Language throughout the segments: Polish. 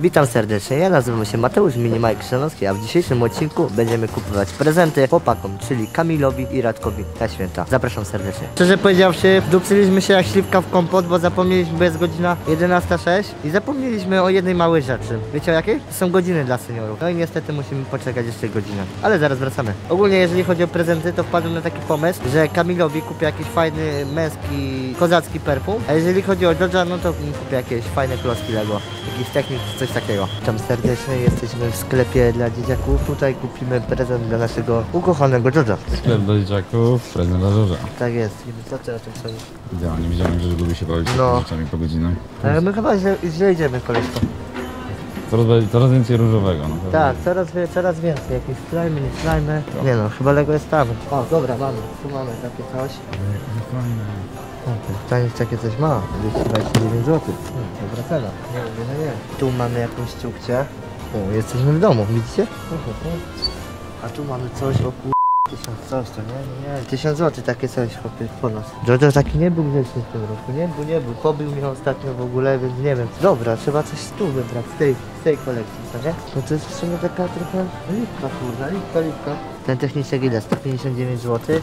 Witam serdecznie, ja nazywam się Mateusz Minimajk Krzanowski, a w dzisiejszym odcinku będziemy kupować prezenty chłopakom, czyli Kamilowi i Radkowi na święta. Zapraszam serdecznie. Szczerze powiedziawszy, dupcyliśmy się jak śliwka w kompot, bo zapomnieliśmy, bo jest godzina 11.06 i zapomnieliśmy o jednej małej rzeczy. Wiecie o jakiej? Są godziny dla seniorów. No i niestety musimy poczekać jeszcze godzinę. Ale zaraz wracamy. Ogólnie jeżeli chodzi o prezenty, to wpadłem na taki pomysł, że Kamilowi kupię jakiś fajny, męski, kozacki perfum, a jeżeli chodzi o George'a, no to kupię jakieś fajne klocki Lego. Jakiś technik, czy coś takiego. Witam serdecznie, jesteśmy w sklepie dla dzieciaków. Tutaj kupimy prezent dla naszego ukochanego George'a. Sklep dla dzieciaków, prezent dla Żorza. Tak jest. Co ty o tym sądzisz? Idealnie, widziałem, że lubi się bawić No. rzeczami po godzinach. Ale my chyba źle, źle idziemy, koleżko. Coraz, coraz więcej różowego. No. Tak, coraz, coraz więcej. Jakieś slajmy, nie slajmy. Nie no, chyba Lego jest tam. O, dobra, mamy. Tu mamy takie coś. Fajne. Tanis takie coś ma. 229 zł. Hmm, dobra cena. Nie, nie, nie. Tu mamy jakąś ciukcię. O, jesteśmy w domu, widzicie? A tu mamy coś o kur... Tysiąc coś to, nie? Nie, tysiąc złotych takie coś chłopie po nas. Jojo taki nie był grzeczny w tym roku, nie był, nie był. Pobił mnie ostatnio w ogóle, więc nie wiem. Dobra, trzeba coś tu wybrać z tej, z tej kolekcji, co nie? No to jest w sumie taka trochę lipka, kurwa, lipka, lipka. Ten techniczek ile? 159 zł.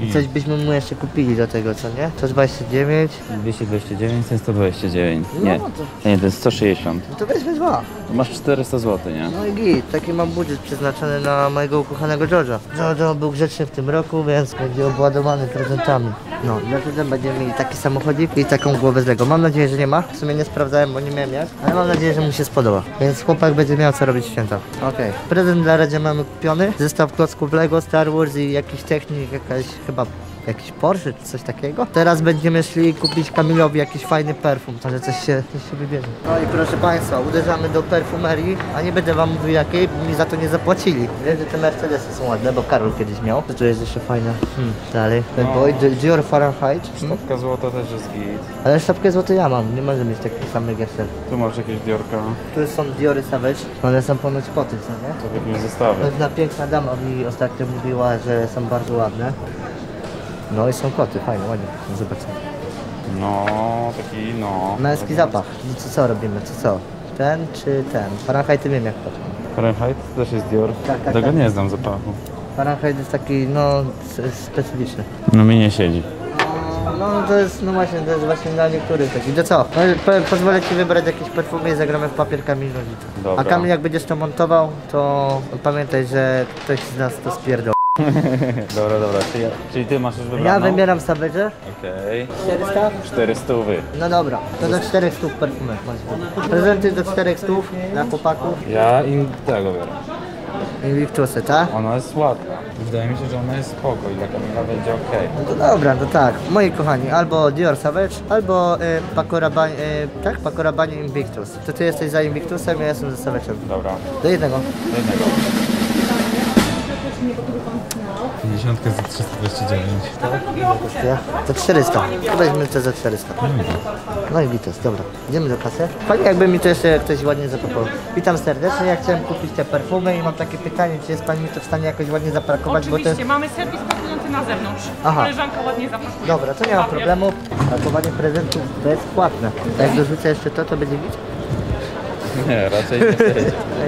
I coś byśmy mu jeszcze kupili do tego, co nie? 129. 229, to jest 129. No Nie, to, nie, jest 160. no to weźmy dwa. Masz 400 zł, nie? No i git, taki mam budżet przeznaczony na mojego ukochanego George'a. Jojo był grzeczny w tym roku, więc będzie obładowany prezentami. No, dlatego będziemy mieli taki samochodzik i taką głowę z Lego. Mam nadzieję, że nie ma. W sumie nie sprawdzałem, bo nie miałem jak. Ale mam nadzieję, że mu się spodoba. Więc chłopak będzie miał co robić w święta. Okej. Prezent dla Radzia mamy kupiony. Zestaw klocków Lego, Star Wars i jakiś technik, jakaś chyba jakiś Porsche czy coś takiego. Teraz będziemy szli kupić Kamilowi jakiś fajny perfum, może coś się, coś się wybierze. No i proszę Państwa, uderzamy do perfumerii, a nie będę Wam mówił jakiej, bo mi za to nie zapłacili. Wiem, że te Mercedesy są ładne, bo Karol kiedyś miał. To tu jest jeszcze fajne. Hmm, dalej. Ten boy, Di- Dior Fahrenheit. Hmm? Stopka złota też jest git. Ale sztabkę złoty ja mam, nie może mieć takich samych jeszcze. Tu masz jakieś diorka. Tu są Diory Savage, one są ponoć koty, co nie? To w jakimś zestawie. Pewna piękna dama mi ostatnio mówiła, że są bardzo ładne. No i są koty, fajne, ładnie. Zobaczymy. No, taki no. Męski zapach. No co, co robimy? Co co? Ten czy ten? Fahrenheit wiem jak to. Fahrenheit też jest dior. Tak, tak, Tego tak. nie znam zapachu. Fahrenheit jest taki, no, specyficzny. No mi nie siedzi. No to jest, no właśnie, to jest właśnie dla niektórych taki. To co? No, po, pozwolę Ci wybrać jakieś perfumy i zagramy w papier, nożyce. Dobra. A Kamil jak będziesz to montował, to pamiętaj, że ktoś z nas to spierdol. Dobra, dobra. Czyli, czyli ty masz już wybraną? Ja wybieram Savage. Okej. 400? 400 wy. No dobra, to do 4 stów perfumy. Prezenty do 4 stów dla chłopaków Ja im tego biorę. i Victusy, tak? Ona jest ładna. Wydaje mi się, że ona jest spoko i dla Kamila będzie okej. No to dobra, no tak. Moi kochani, albo Dior Savage, albo y, Paco Rabanne, y, tak? Paco Rabanne Invictus. To ty jesteś za Invictusem, ja jestem za Savage'em. Dobra. Do jednego. Do jednego. 50 za 329. kosztuje? Za 400. To weźmy te za 400. No i Vitus, dobra. Idziemy do kasy. Fajnie jakby mi to jeszcze ktoś ładnie zapakował. Witam serdecznie, ja chciałem kupić te perfumy i mam takie pytanie, czy jest Pani mi to w stanie jakoś ładnie to Oczywiście, jest... mamy serwis pakujący na zewnątrz. Aha. Koleżanka ładnie zapakuje. Dobra, to nie ma problemu. Pakowanie prezentów bezpłatne. Jak dorzucę jeszcze to, to będzie git? Nie, raczej nie.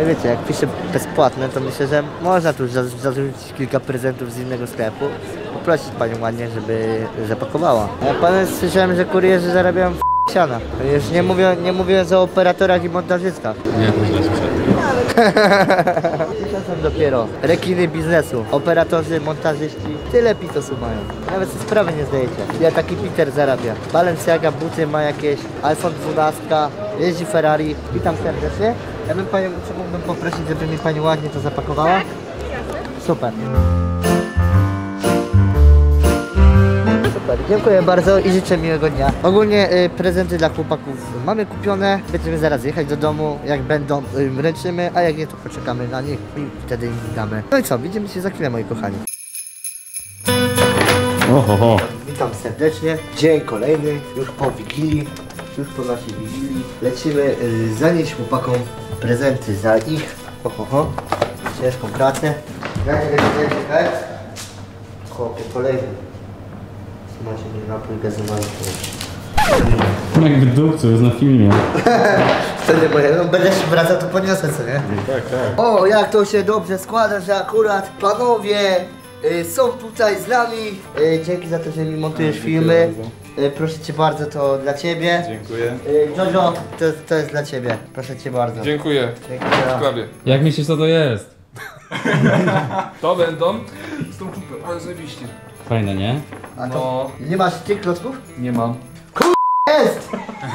No wiecie, jak piszę bezpłatne, to myślę, że można tu za- zarzucić kilka prezentów z innego sklepu. Poprosić panią ładnie, żeby zapakowała. A jak pan słyszałem, że kurierzy zarabiają f- siana. To Już nie mówię, nie mówiąc o operatorach i montażystkach. Nie, to źle słyszałem. Tymczasem dopiero rekiny biznesu, operatorzy, montażyści, tyle pitosu mają. Nawet sobie sprawy nie zdajecie. Ja taki Peter zarabia. Balenciaga, buty ma jakieś, iPhone 12, jeździ Ferrari. Witam serdecznie. Ja bym panią, czy mógłbym poprosić, żeby mi pani ładnie to zapakowała? Super. Super, dziękuję bardzo i życzę miłego dnia. Ogólnie y, prezenty dla chłopaków mamy kupione, będziemy zaraz jechać do domu, jak będą y, ręczymy, a jak nie to poczekamy na nich i wtedy im damy. No i co, widzimy się za chwilę moi kochani. Ohoho. Witam serdecznie, dzień kolejny, już po Wigilii, już po naszej Wigilii. Lecimy y, zanieść chłopakom prezenty za ich, ho, ho, ho, ciężką pracę. Czekać. Chłopie, kolejny. Macie mi napój gazowany. Jak w dupcu, jest na filmie. Nie moje, no będę się wracał, to podniosę co nie? Tak, tak. O, jak to się dobrze składa, że akurat panowie y, są tutaj z nami. Y, dzięki za to, że mi montujesz filmy. Y, proszę cię bardzo, to dla ciebie. Dziękuję. Y, Jojo, to, to jest dla ciebie. Proszę cię bardzo. Dziękuję. Dziękuję. Jak myślisz co to jest? To będą z tą kupę, ale zajebiście. Fajne, nie? A to, No, nie masz tych klocków? nie mam. Jest!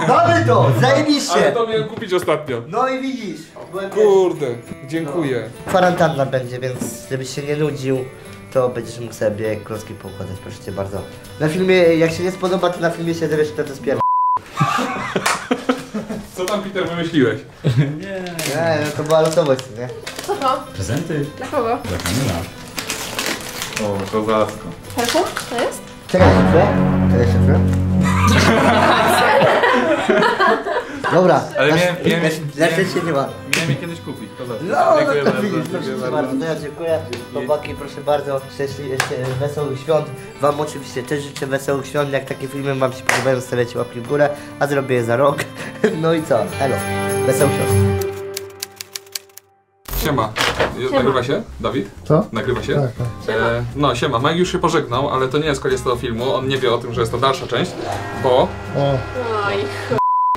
Mamy to! Ale Zajebiście! to miałem kupić ostatnio. No i widzisz. byłem Kurde, dziękuję. Kwarantanna będzie, więc żebyś się nie nudził, to będziesz mógł sobie klocki poukładać, proszę cię bardzo. Na filmie, jak się nie spodoba, to na filmie się dowiesz, kto to spier... Co tam Peter wymyśliłeś? Nie, no to była losowość, nie? Co to? Prezenty. Dla kogo? Dla Kamila. O, kozacko. Perfum? To jest? Czekaj chwilę. Czekaj chwilę. Dobra. Ale miałem- miałem- Lepiej się nie ma. Miałem je kiedyś kupić, kozacko. No, no Dziękuję to bardzo, widzisz, dziękuję proszę bardzo. bardzo. No ja dziękuję. Chłopaki, proszę bardzo, szczęśliwych, wesołych świąt. Wam oczywiście też życzę wesołych świąt. Jak takie filmy wam się podobają, stawiacie łapki w górę, a zrobię je za rok. No i co? Elo. Wesołych świąt. Siema. Nagrywa się? Dawid? Co? Nagrywa się? Tak, tak. E, no, siema. Mike już się pożegnał, ale to nie jest koniec tego filmu. On nie wie o tym, że jest to dalsza część, bo O, Oj,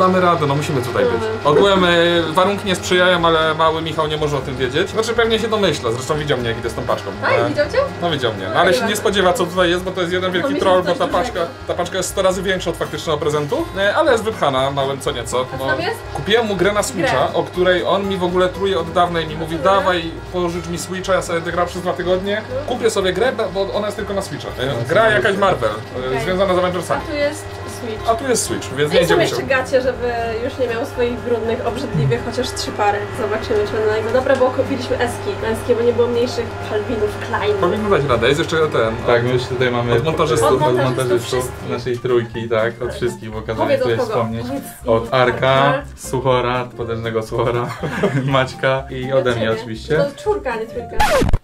damy radę, no musimy tutaj być. Ogółem e, warunki nie sprzyjają, ale mały Michał nie może o tym wiedzieć. Znaczy pewnie się domyśla, zresztą widział mnie, jak idę z tą paczką. a E, widział cię? No widział mnie, no ale się nie spodziewa co tutaj jest, bo to jest jeden wielki No, się troll, bo coś ta dużego. paczka, ta paczka jest 100 razy większa od faktycznego prezentu, e, ale jest wypchana małym co nieco. A co tam jest? Kupiłem mu grę na Switcha, Grę. o której on mi w ogóle truje od dawna i mi mówi dawaj, pożycz mi Switcha, ja sobie gram przez dwa tygodnie. Kupię sobie grę, bo ona jest tylko na Switcha. E, Gra jakaś Marvel, e, Okej. związana z A Avengersami. tu jest Switch. A tu jest Switch, więc No nie idziemy jeszcze się. gacie, żeby już nie miał swoich brudnych, obrzydliwych, chociaż trzy pary. Zobaczymy, czy będą na niego dobre, bo kupiliśmy eski męskie, bo nie było mniejszych Calvinów Klein. Powinno dać radę, jest jeszcze ten. Tak, my już tutaj mamy Od montażystów. od Od montażystów wszystkich. naszej trójki, tak, od wszystkich, bo kazali tutaj wspomnieć. Od. Arka, Suchora, potężnego Suchora, Maćka i ode mnie oczywiście. To czwórka, a nie trójka.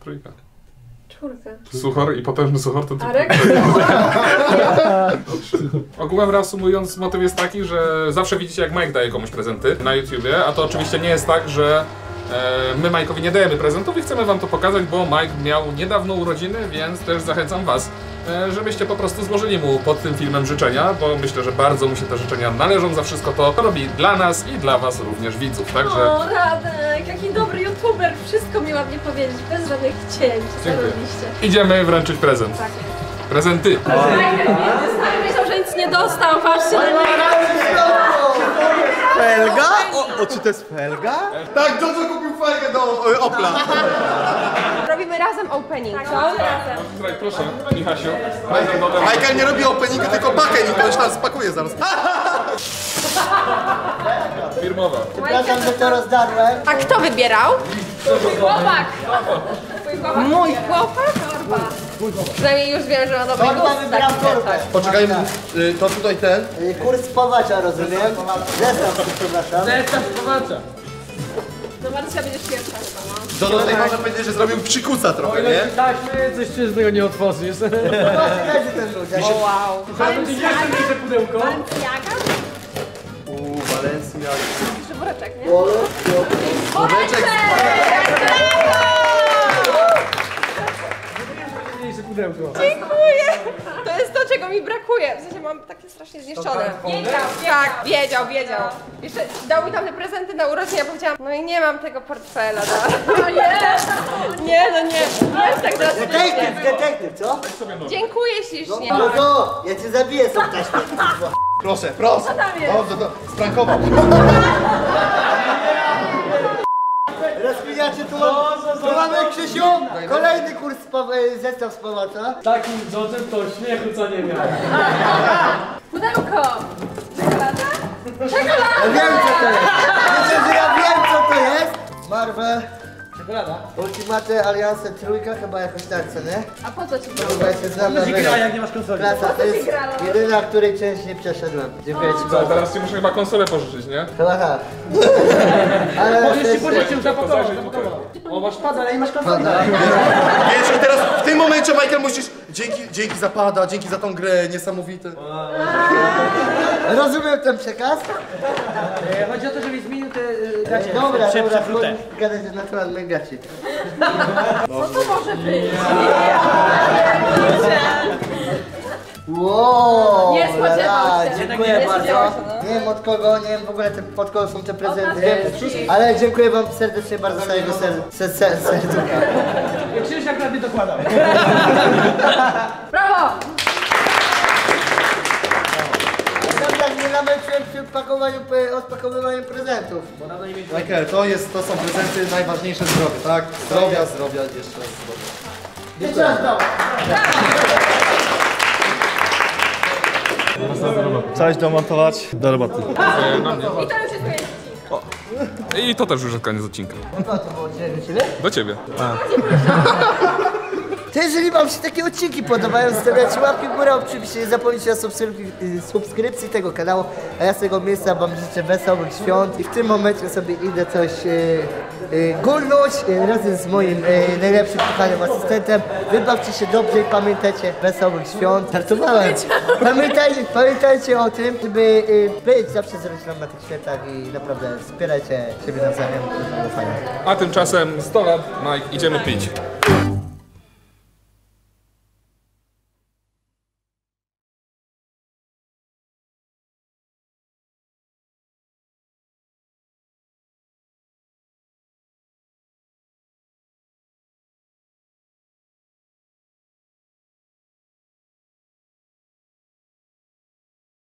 Trójka. Czwórka. Suchor i potężny suchor to. Arek? Ogółem reasumując, motyw jest taki, że zawsze widzicie jak Mike daje komuś prezenty na YouTubie, a to oczywiście nie jest tak, że e, my Mike'owi nie dajemy prezentów i chcemy wam to pokazać, bo Mike miał niedawno urodziny, więc też zachęcam was, żebyście po prostu złożyli mu pod tym filmem życzenia, bo myślę, że bardzo mu się te życzenia należą za wszystko to, co robi dla nas i dla was również widzów, także O, Radek, jaki dobry youtuber, wszystko mi ładnie powiedzieć, bez żadnych cięć, zarobiście. idziemy wręczyć prezent. Tak. Prezenty. Stary myślał, że nic nie dostał, patrzcie na. Felga? O, o, czy to jest felga? Tak, Jojo kupił felgę do y, Opla. Robimy razem opening, co? Tutaj proszę, Michasiu. Michael nie robi openingu, tylko to już tam spakuje zaraz. Firmowa. Przepraszam, że to rozdarłem. A kto wybierał? Chłopak! Mój chłopak? Przynajmniej już wiem, że ma dobry Torba gust. Tak, torbę. tak. Poczekaj, y, to tutaj ten. Y, Kurs spawacza, rozumiem? Zestaw, przepraszam. No Marcia będziesz pierwsza chyba, no. Jojo tutaj można powiedzieć, że zrobił psikusa trochę, nie? Taśmy, coś się z tego nie otworzysz. Leży ten ludzie. O wow. pudełko. Balenciaga? Uuu, Valencia. Jeszcze woreczek, nie? Mniejsze Dziękuję. To jest to, czego mi brakuje. W sensie mam takie strasznie zniszczone. Wiedział. Tak, wiedział, wiedział. Jeszcze dał mi tam te prezenty na urodziny, ja powiedziałam, no i nie mam tego portfela. No, no nie. Nie, no nie. Jest tak drastycznie. Detektyw, detektyw, co? Dziękuję ślicznie. No to, ja cię zabiję są taśmy. Proszę, proszę. tam jest? Dobrze, to sprankował. Rozkminiacie tu, tu mamy Krzysiu, kolejny kurs e, zestaw spawacza. Takim George'em to śmiechu co nie miał. Pudełko! Czekolada? Ja wiem co to jest. Wiecie, że ja wiem co to jest. Marvel. Czekolada. Ultimaty, Alianse, Trójka, chyba jakoś tak, co nie? A po co ci to? Chyba na Gra jak nie masz konsoli. Klasa, to jest jedyna, której część nie przeszedłem. Dziękuję ci Co, bardzo. teraz ci muszę chyba konsolę pożyczyć, nie? Chyba tak. Ale Możesz ci jest- pożyczył, zapakował. O, masz pada, ale nie masz konsoli. Wiesz, i teraz w tym momencie, Michael, musisz... Dzięki, dzięki za pada, dzięki za tą grę, niesamowite. Rozumiem ten przekaz. E, Chodzi o to, żebyś zmienił te Dobra, Szybsze dobra, flutę. gadać na temat Megaci. Co to może być? Wow, Nie spodziewał się. Dziękuję Nie bardzo. się, no. Nie wiem od kogo, nie wiem w ogóle te, pod kogo są te prezenty, ale dziękuję wam serdecznie bardzo z całego ser, ser, ser, serducha. Krzysiek prawie dokładał. Brawo! Ja tak namęczyłem przy pakowaniu, odpakowywaniu prezentów. Michael, to, jest, to są prezenty najważniejsze zdrowie, tak? Zdrowia, zdrowia, jeszcze raz zdrowia. Jeszcze raz brawo. Chciałeś domontować? Do roboty. I to już jest koniec odcinka. I to też już jest koniec odcinka. No to było do ciebie? Do ciebie. To jeżeli wam się takie odcinki podobają, stawiacie łapki w górę, oczywiście nie zapomnijcie o subskrypcji, subskrypcji tego kanału, a ja z tego miejsca wam życzę wesołych świąt i w tym momencie sobie idę coś e, e, górnąć e, razem z moim e, najlepszym kochanym asystentem. Wybawcie się dobrze i pamiętajcie wesołych świąt. Żartowałem. Pamiętajcie, pamiętajcie o tym, żeby e, być zawsze z rodziną na tych świętach i naprawdę wspierajcie siebie nawzajem. A tymczasem 100 lat, Mike, idziemy pić.